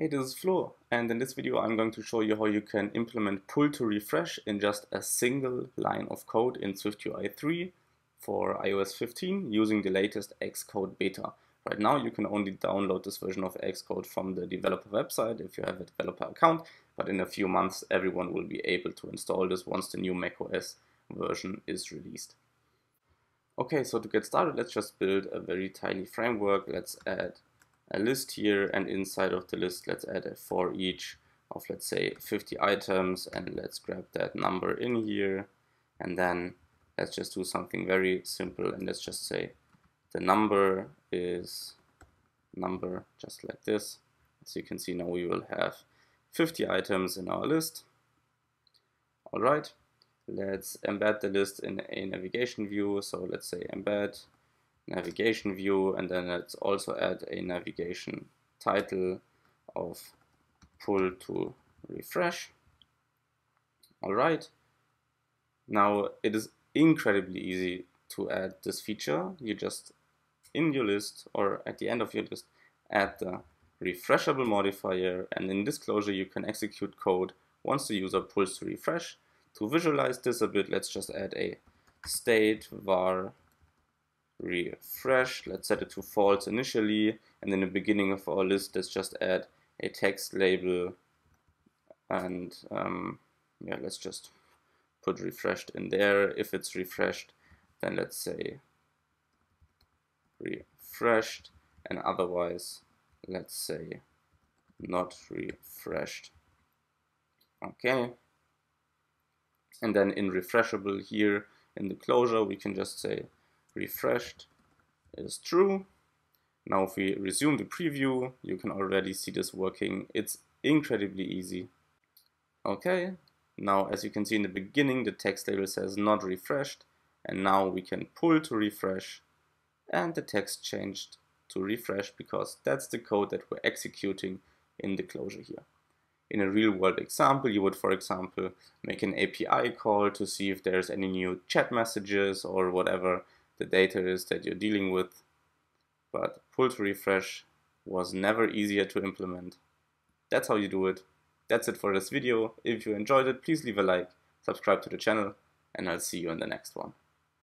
Hey, this is Flo, and in this video I'm going to show you how you can implement pull to refresh in just a single line of code in SwiftUI 3 for iOS 15 using the latest Xcode beta. Right now you can only download this version of Xcode from the developer website if you have a developer account, but in a few months everyone will be able to install this once the new macOS version is released. Okay, so to get started, let's just build a very tiny framework. Let's add a list here and inside of the list let's add a for each of let's say 50 items and let's grab that number in here. And then let's just do something very simple and let's just say the number is number just like this. As you can see now we will have 50 items in our list. Alright let's embed the list in a navigation view. So let's say embed navigation view and then let's also add a navigation title of pull to refresh. Alright, now it is incredibly easy to add this feature. You just in your list or at the end of your list add the refreshable modifier and in this closure you can execute code once the user pulls to refresh. To visualize this a bit, let's just add a state var refresh. Let's set it to false initially. And in the beginning of our list, let's just add a text label. And um, yeah, let's just put refreshed in there. If it's refreshed, then let's say refreshed. And otherwise, let's say not refreshed. Okay. And then in refreshable here in the closure, we can just say refreshed is true. Now if we resume the preview, you can already see this working. It's incredibly easy. Okay, now as you can see in the beginning, the text label says not refreshed. And now we can pull to refresh and the text changed to refresh because that's the code that we're executing in the closure here. In a real world example, you would, for example, make an API call to see if there's any new chat messages or whatever the data is that you're dealing with. But pull to refresh was never easier to implement. That's how you do it. That's it for this video. If you enjoyed it, please leave a like, subscribe to the channel, and I'll see you in the next one.